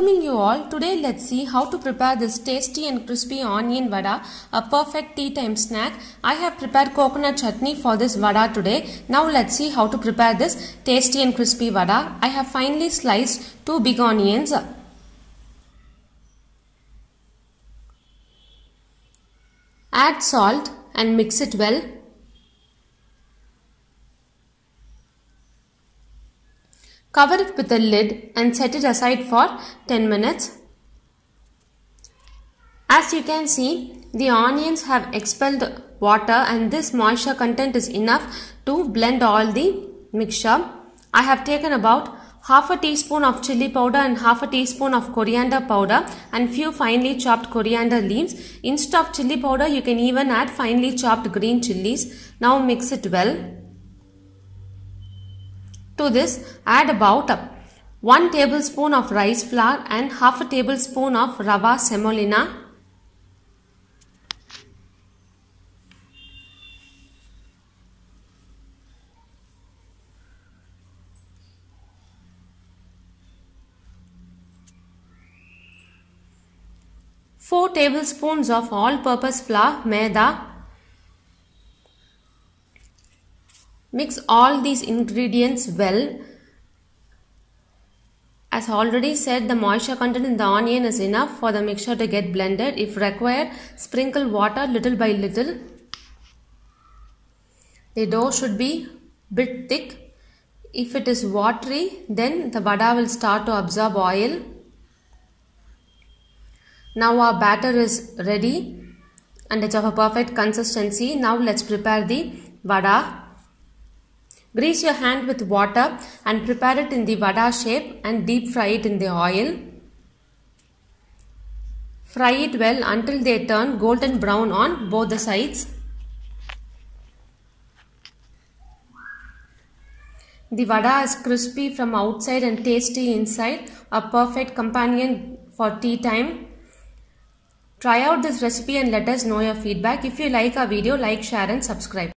Welcoming you all. Today let's see how to prepare this tasty and crispy onion vada, a perfect tea time snack. I have prepared coconut chutney for this vada today. Now let's see how to prepare this tasty and crispy vada. I have finely sliced two big onions. Add salt and mix it well. Cover it with a lid and set it aside for 10 minutes. As you can see, the onions have expelled water and this moisture content is enough to blend all the mixture. I have taken about half a teaspoon of chili powder and half a teaspoon of coriander powder and few finely chopped coriander leaves. Instead of chili powder, you can even add finely chopped green chilies. Now mix it well. To this, add about 1 tablespoon of rice flour and half a tablespoon of rava semolina. Four tablespoons of all-purpose flour, maida, Mix all these ingredients well. As already said, the moisture content in the onion is enough for the mixture to get blended. If required, sprinkle water little by little. The dough should be bit thick. If it is watery, then the vada will start to absorb oil. Now our batter is ready and it's of a perfect consistency. Now let's prepare the vada. Grease your hand with water and prepare it in the vada shape and deep fry it in the oil. Fry it well until they turn golden brown on both the sides. The vada is crispy from outside and tasty inside, a perfect companion for tea time. Try out this recipe and let us know your feedback. If you like our video, like, share and subscribe.